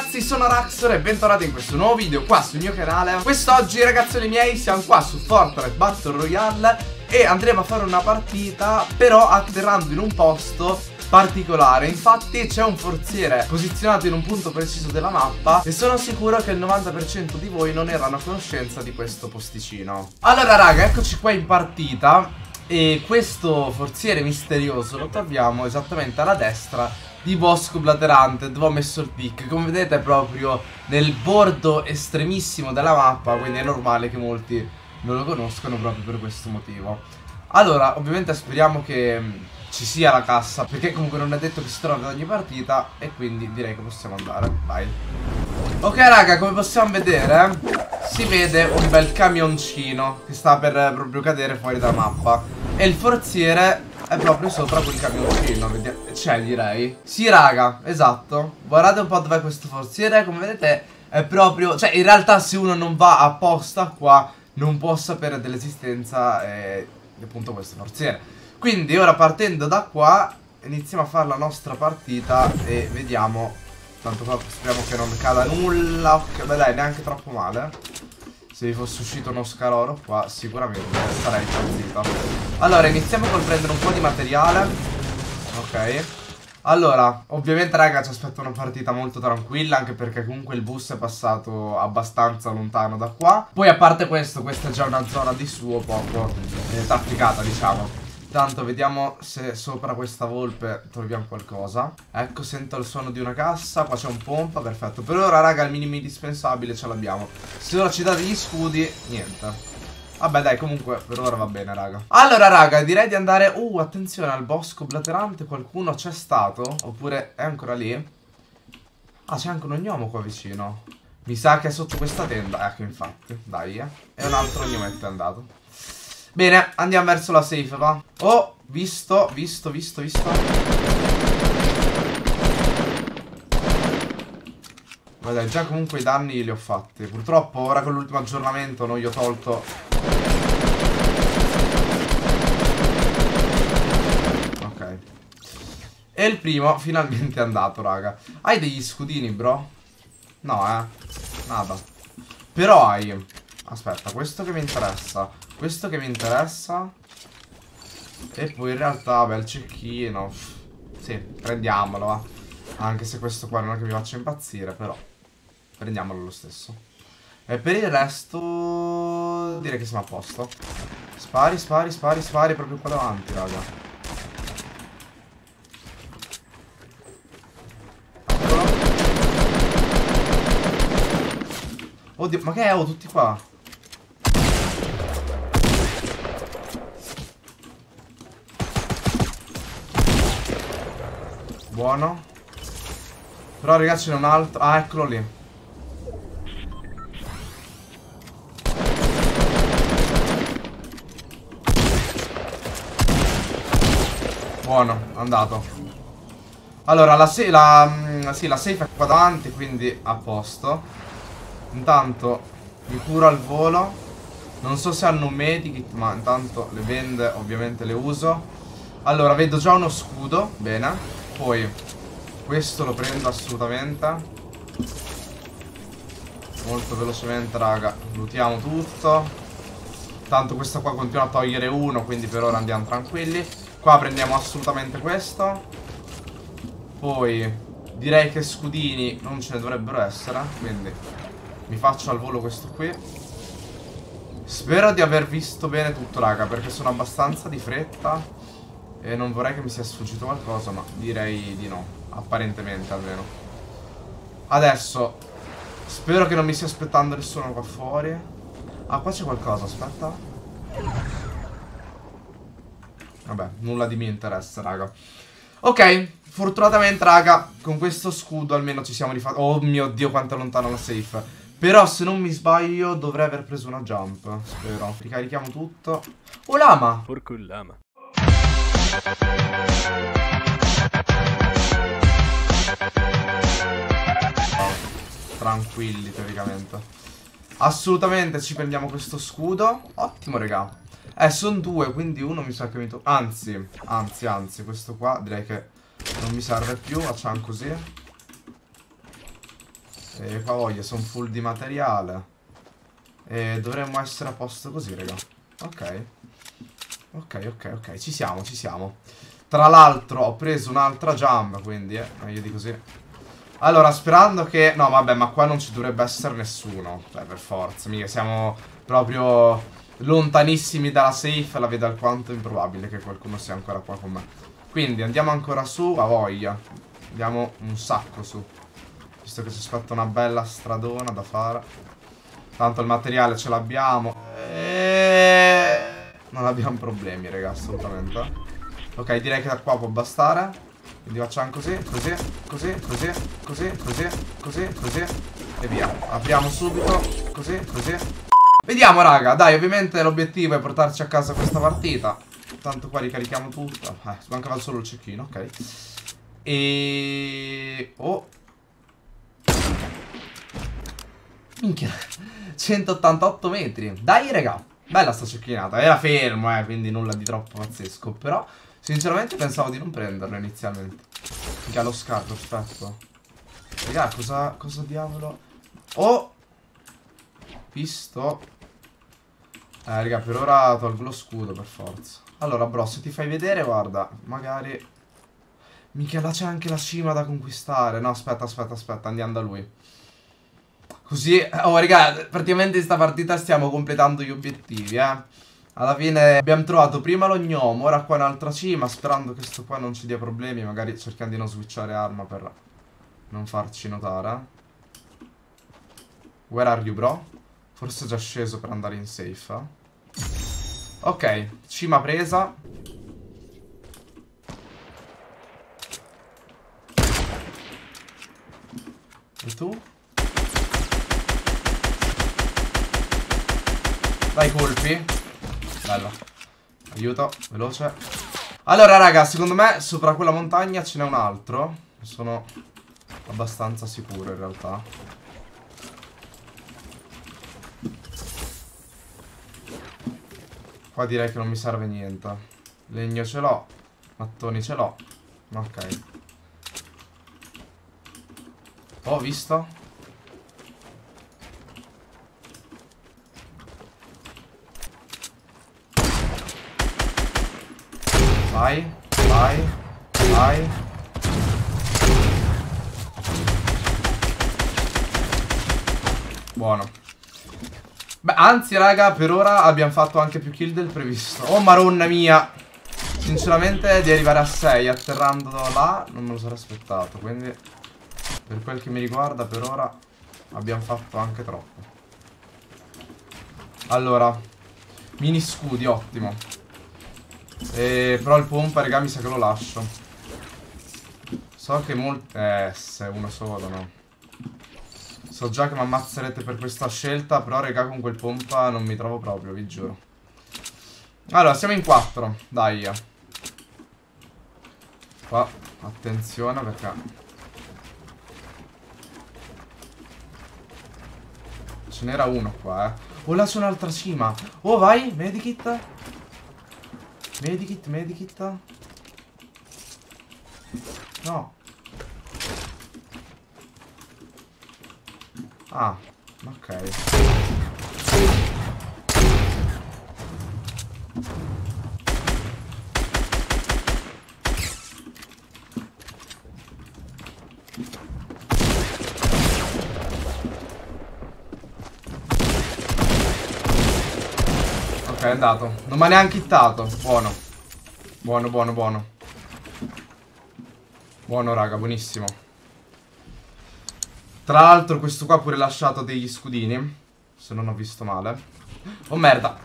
ragazzi, sono Raxor e bentornati in questo nuovo video qua sul mio canale. Quest'oggi ragazzi miei siamo qua su Fortnite Battle Royale E andremo a fare una partita però atterrando in un posto particolare. Infatti c'è un forziere posizionato in un punto preciso della mappa E sono sicuro che il 90% di voi non erano a conoscenza di questo posticino. Allora raga, eccoci qua in partita E questo forziere misterioso lo troviamo esattamente alla destra di bosco blaterante dove ho messo il pick Come vedete è proprio nel bordo estremissimo della mappa Quindi è normale che molti non lo conoscono proprio per questo motivo. Allora ovviamente speriamo che mm, ci sia la cassa Perché comunque non è detto che si trovi ad ogni partita E quindi direi che possiamo andare. Vai. Ok raga come possiamo vedere Si vede un bel camioncino Che sta per eh, proprio cadere fuori dalla mappa. E il forziere è proprio sopra quel camioncino C'è direi. Sì raga, esatto. Guardate un po' dov'è questo forziere Come vedete è proprio Cioè in realtà se uno non va apposta qua Non può sapere dell'esistenza eh, Appunto questo forziere. Quindi ora partendo da qua Iniziamo a fare la nostra partita E vediamo. Tanto qua speriamo che non cada nulla Ok, beh dai, neanche troppo male se vi fosse uscito uno scaloro qua sicuramente sarei impazzito. Allora iniziamo col prendere un po' di materiale. Ok. Allora, ovviamente raga ci aspetta una partita molto tranquilla Anche perché comunque il bus è passato abbastanza lontano da qua. Poi a parte questo, questa è già una zona di suo poco eh, trafficata diciamo Tanto vediamo se sopra questa volpe troviamo qualcosa. Ecco sento il suono di una cassa Qua c'è un pompa, perfetto. Per ora raga il minimo indispensabile ce l'abbiamo. Se ora ci date gli scudi, niente. Vabbè dai comunque per ora va bene raga. Allora raga direi di andare Uh attenzione al bosco blaterante. Qualcuno c'è stato? Oppure è ancora lì? Ah c'è anche un ognomo qua vicino. Mi sa che è sotto questa tenda. Ecco infatti. Dai eh. E un altro ognometto è andato Bene, andiamo verso la safe, va. Oh, visto, visto, visto, visto. Vabbè, già comunque i danni li ho fatti. Purtroppo ora con l'ultimo aggiornamento non gli ho tolto... Ok. E il primo finalmente è andato, raga. Hai degli scudini, bro? No, eh. Nada. Però hai... Aspetta, questo che mi interessa questo che mi interessa. E poi in realtà, vabbè, il cecchino. Sì, prendiamolo, va. Anche se questo qua non è che mi faccia impazzire, però. Prendiamolo lo stesso. E per il resto... Direi che siamo a posto. Spari, spari, spari, spari proprio qua davanti, raga. Oddio, ma che è? Oh, tutti qua. Buono. Però ragazzi c'è un altro Ah eccolo lì. Buono, andato. Allora la, la, mm, sì, la safe è qua davanti Quindi a posto. Intanto mi curo al volo. Non so se hanno un medikit Ma intanto le bende ovviamente le uso. Allora vedo già uno scudo Bene poi questo lo prendo assolutamente. Molto velocemente raga Lutiamo tutto. Tanto questo qua continua a togliere uno Quindi per ora andiamo tranquilli. Qua prendiamo assolutamente questo. Poi Direi che scudini non ce ne dovrebbero essere Quindi mi faccio al volo questo qui. Spero di aver visto bene tutto raga Perché sono abbastanza di fretta e non vorrei che mi sia sfuggito qualcosa, ma direi di no. Apparentemente almeno. Adesso, spero che non mi stia aspettando nessuno qua fuori. Ah, qua c'è qualcosa, aspetta. Vabbè, nulla di mio interesse, raga. Ok, fortunatamente, raga, con questo scudo almeno ci siamo rifatti. Oh mio Dio, quanto è lontano la safe. Però se non mi sbaglio dovrei aver preso una jump, spero. Ricarichiamo tutto. Oh, lama! Porco lama. Tranquilli teoricamente Assolutamente ci prendiamo questo scudo Ottimo regà Eh sono due quindi uno mi sa che mi tocca Anzi Anzi anzi questo qua direi che Non mi serve più Facciamo così E qua voglio, sono full di materiale. E dovremmo essere a posto così, raga. Ok. Ok, ok, ok. Ci siamo, ci siamo. Tra l'altro ho preso un'altra jam, quindi, eh, meglio di così. Allora, sperando che... No, vabbè, ma qua non ci dovrebbe essere nessuno. Beh, per forza. Mica, siamo proprio lontanissimi dalla safe. La vedo alquanto improbabile che qualcuno sia ancora qua con me. Quindi, andiamo ancora su, a voglia. Andiamo un sacco su. Visto che si aspetta una bella stradona da fare. Tanto il materiale ce l'abbiamo. Non abbiamo problemi, raga, assolutamente. Ok, direi che da qua può bastare. Quindi facciamo così, così, così, così, così, così, così, così. E via. Apriamo subito. Così, così. Vediamo, raga. Dai, ovviamente l'obiettivo è portarci a casa questa partita. Tanto qua ricarichiamo tutto. Eh, mancava solo il cecchino, ok. E... Oh. Minchia. 188 metri. Dai, raga. Bella sta cecchinata. Era fermo, eh, quindi nulla di troppo pazzesco. Però... Sinceramente pensavo di non prenderlo inizialmente. Mica lo scarto, aspetta. Raga, cosa, cosa diavolo? Oh! Visto. Eh, raga, per ora tolgo lo scudo per forza. Allora, bro, se ti fai vedere, guarda, magari... Mica là c'è anche la cima da conquistare. No, aspetta, aspetta, aspetta, andiamo da lui. Così, oh raga, praticamente sta partita stiamo completando gli obiettivi, eh. Alla fine abbiamo trovato prima lo gnomo, ora qua un'altra cima, sperando che sto qua non ci dia problemi, magari cerchiamo di non switchare arma per non farci notare. Where are you, bro? Forse è già sceso per andare in safe. Eh? Ok, cima presa. E tu? Dai colpi. Bella. Aiuto, veloce. Allora, raga, secondo me sopra quella montagna ce n'è un altro. Sono abbastanza sicuro in realtà. Qua direi che non mi serve niente. Legno ce l'ho. Mattoni ce l'ho. Ok. Ho visto? Vai, vai, vai. Buono. Beh, anzi, raga, per ora abbiamo fatto anche più kill del previsto. Oh, maronna mia. Sinceramente, di arrivare a 6 atterrando là, non me lo sarei aspettato. Quindi, per quel che mi riguarda, per ora abbiamo fatto anche troppo. Allora, mini scudi, ottimo. Eh, però il pompa, raga, mi sa che lo lascio. So che molti... Eh, se uno solo, no. So già che mi ammazzerete per questa scelta, però, raga, con quel pompa non mi trovo proprio, vi giuro. Allora, siamo in quattro. Dai. Qua, attenzione perché... Ce n'era uno qua, eh. Oh, là c'è un'altra cima. Oh, vai, medikit. Medikit, medikit. No. Ah, ok. Ok, è andato. Non mi ha neanche hittato. Buono. Buono, buono, buono. Buono, raga, buonissimo. Tra l'altro questo qua ha pure lasciato degli scudini. Se non ho visto male. Oh, merda.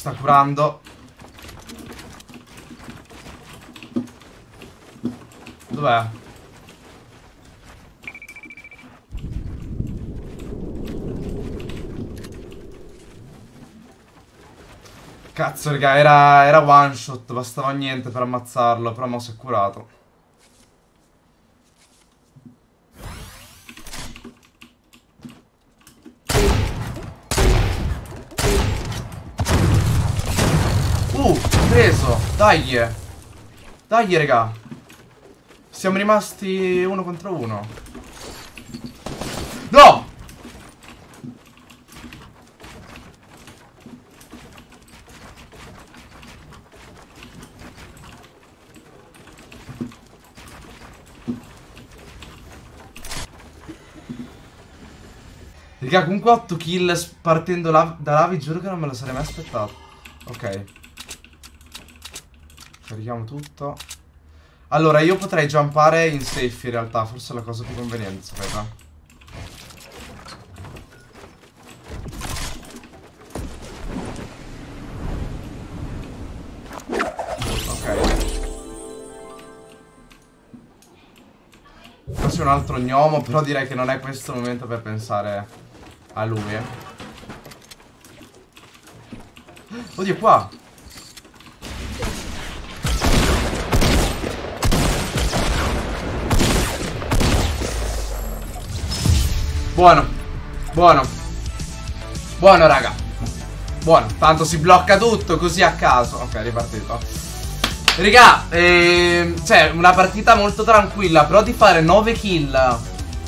Sta curando Dov'è? Cazzo, raga, era, era one shot, bastava niente per ammazzarlo, però mo si è curato. Uh, preso, dai. Dai, raga. Siamo rimasti uno contro uno. No! Raga, comunque 8 kill partendo da là, vi giuro che non me lo sarei mai aspettato. Ok. Carichiamo tutto. Allora, io potrei jumpare in safe in realtà, forse è la cosa più conveniente, aspetta. Forse un altro gnomo, però direi che non è questo il momento per pensare a lui. Oddio, qua. Buono. Buono. Buono, raga. Buono. Tanto si blocca tutto così a caso. Ok, ripartito. Raga, eh, cioè, una partita molto tranquilla, però di fare 9 kill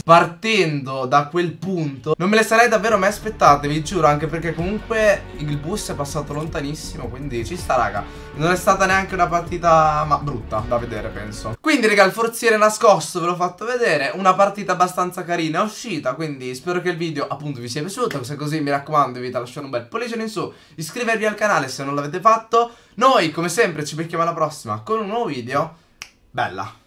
partendo da quel punto non me le sarei davvero mai aspettate, vi giuro, anche perché comunque il bus è passato lontanissimo, quindi ci sta raga. Non è stata neanche una partita ma brutta da vedere, penso. Quindi raga, il forziere nascosto ve l'ho fatto vedere, una partita abbastanza carina è uscita, quindi spero che il video appunto vi sia piaciuto, se così mi raccomando vi lasciare un bel pollice in su, iscrivervi al canale se non l'avete fatto. Noi come sempre ci becchiamo alla prossima con un nuovo video. Bella!